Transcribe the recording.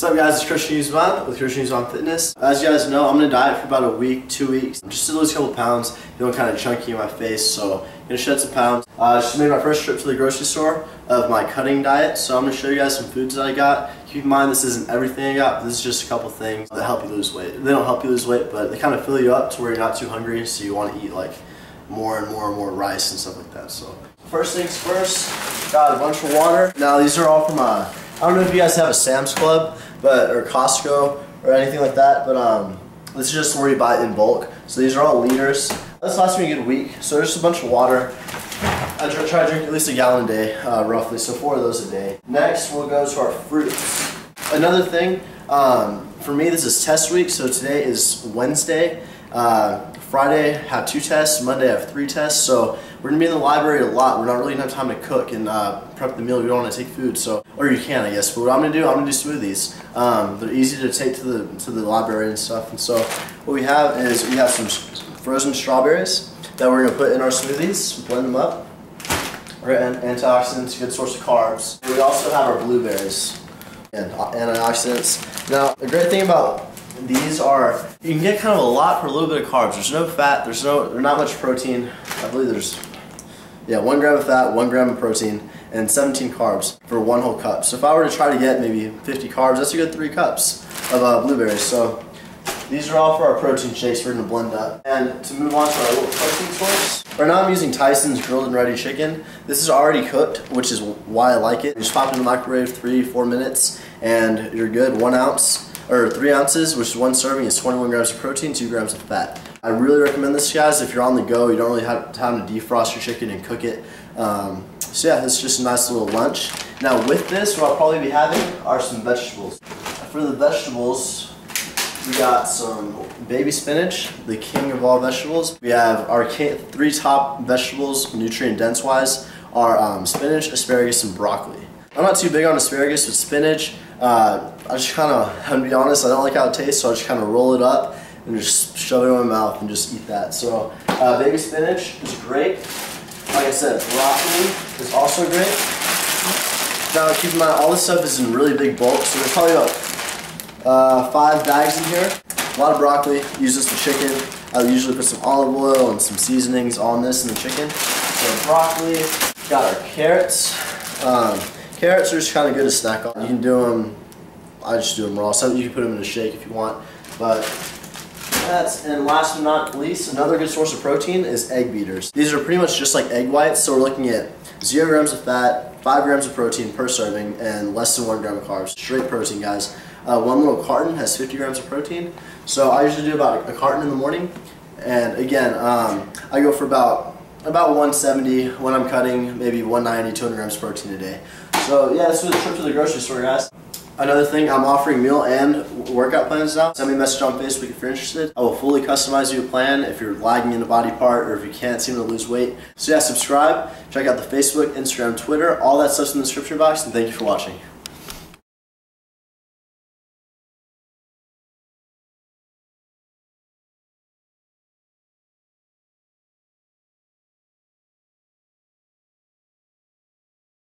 What's up guys, it's Christian Guzman with Christian Guzman Fitness. As you guys know, I'm gonna diet for about a week, two weeks, I'm just to lose a couple pounds, feeling kind of chunky in my face, so I'm gonna shed some pounds. Uh, just made my first trip to the grocery store of my cutting diet, so I'm gonna show you guys some foods that I got. Keep in mind this isn't everything I got, this is just a couple things that help you lose weight. They don't help you lose weight, but they kind of fill you up to where you're not too hungry, so you wanna eat like more and more and more rice and stuff like that. So first things first, got a bunch of water. Now these are all from uh, I don't know if you guys have a Sam's Club, but or Costco or anything like that, but um, this is just where you buy in bulk. So these are all liters. This lasts me a good week. So there's a bunch of water. I try, try to drink at least a gallon a day, uh, roughly, so four of those a day. Next, we'll go to our fruits. Another thing, um, for me, this is test week, so today is Wednesday. Uh, Friday have two tests, Monday I have three tests, so we're gonna be in the library a lot. We're not really gonna have time to cook and uh, prep the meal. We don't wanna take food, so, or you can I guess, but what I'm gonna do, I'm gonna do smoothies. Um, they're easy to take to the, to the library and stuff, and so what we have is we have some frozen strawberries that we're gonna put in our smoothies, blend them up. We're antioxidants, good source of carbs. We also have our blueberries and antioxidants. Now, the great thing about these are, you can get kind of a lot for a little bit of carbs. There's no fat, there's no, there's not much protein. I believe there's, yeah, one gram of fat, one gram of protein, and 17 carbs for one whole cup. So if I were to try to get maybe 50 carbs, that's a good three cups of uh, blueberries. So these are all for our protein shakes we're gonna blend up. And to move on to our little protein source, right now I'm using Tyson's grilled and ready chicken. This is already cooked, which is why I like it. You just pop it in the microwave three, four minutes, and you're good, one ounce or three ounces, which is one serving, is 21 grams of protein, two grams of fat. I really recommend this, guys. If you're on the go, you don't really have time to defrost your chicken and cook it. Um, so yeah, is just a nice little lunch. Now with this, what I'll probably be having are some vegetables. For the vegetables, we got some baby spinach, the king of all vegetables. We have our three top vegetables, nutrient dense wise, are um, spinach, asparagus, and broccoli. I'm not too big on asparagus, but spinach, uh, I just kind of, to be honest, I don't like how it tastes, so I just kind of roll it up and just shove it in my mouth and just eat that. So uh, baby spinach is great. Like I said, broccoli is also great. Now keep in mind, all this stuff is in really big bulk, so there's probably about uh, five bags in here. A lot of broccoli, use this for chicken. I usually put some olive oil and some seasonings on this in the chicken. So broccoli, got our carrots. Um, Carrots are just kind of good to snack on. You can do them, I just do them raw. Some you can put them in a shake if you want. But that's, and last but not least, another good source of protein is egg beaters. These are pretty much just like egg whites, so we're looking at zero grams of fat, five grams of protein per serving, and less than one gram of carbs. Straight protein, guys. Uh, one little carton has 50 grams of protein. So I usually do about a carton in the morning. And again, um, I go for about about 170 when I'm cutting, maybe 190, 200 grams of protein a day. So yeah, this was a trip to the grocery store, guys. Another thing, I'm offering meal and workout plans now. Send me a message on Facebook if you're interested. I will fully customize you a plan if you're lagging in a body part or if you can't seem to lose weight. So yeah, subscribe, check out the Facebook, Instagram, Twitter, all that stuff's in the description box, and thank you for watching.